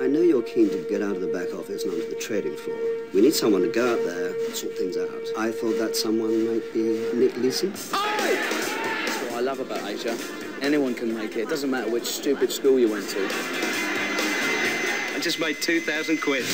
I know you're keen to get out of the back office and onto the trading floor. We need someone to go out there and sort things out. I thought that someone might be Nick Leeson. That's what I love about Asia. Anyone can make it. It doesn't matter which stupid school you went to. I just made 2,000 quid.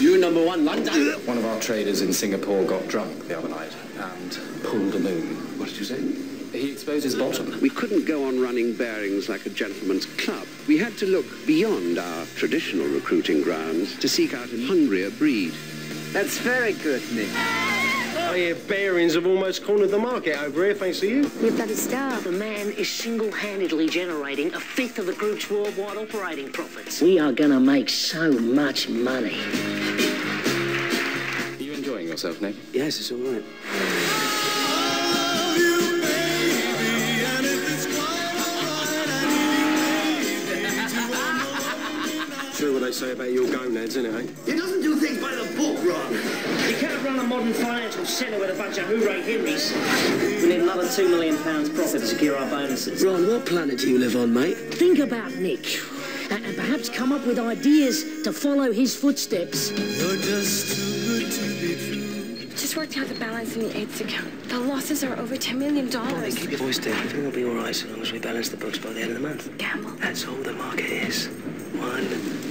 You number one, London. One of our traders in Singapore got drunk the other night and pulled a moon. What did you say? He exposed his bottom. We couldn't go on running Barings like a gentleman's club. We had to look beyond our traditional recruiting grounds to seek out a hungrier breed. That's very good, Nick. I hear Barings have almost cornered the market over here, thanks to you. You bloody star. The man is single-handedly generating a fifth of the group's worldwide operating profits. We are going to make so much money. Are you enjoying yourself, Nick? Yes, it's all right. Say about your gonads, isn't it, eh? He doesn't do things by the book, Ron. You can't run a modern financial centre with a bunch of hooray Henrys. We need another two million pounds profit to secure our bonuses. Ron, what planet do you live on, mate? Think about Nick. And and perhaps come up with ideas to follow his footsteps. You're Just too good to be true. Just worked out the balance in the AIDS account. The losses are over $10 million. Keep your voice down. Everything will be all right so long as we balance the books by the end of the month. Gamble. That's all the market is. One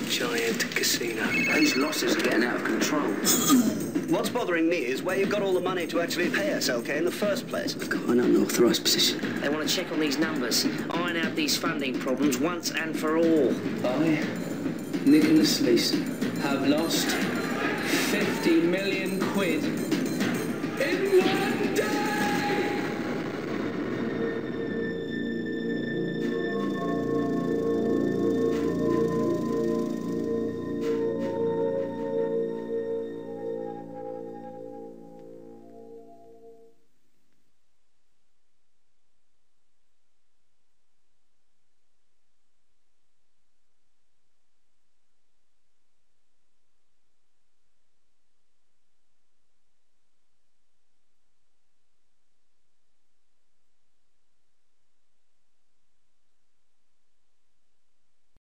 giant casino. Those losses are getting out of control. What's bothering me is where you've got all the money to actually pay us, okay, in the first place. I've got an unauthorised position. They want to check on these numbers, iron out these funding problems once and for all. I, Nicholas Leeson, have lost 50 million quid in one